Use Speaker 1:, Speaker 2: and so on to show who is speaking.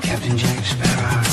Speaker 1: Captain Jack Sparrow.